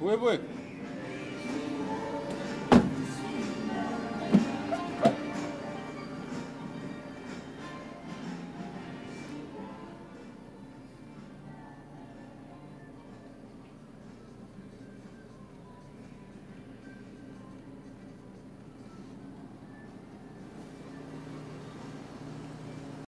Huevuec.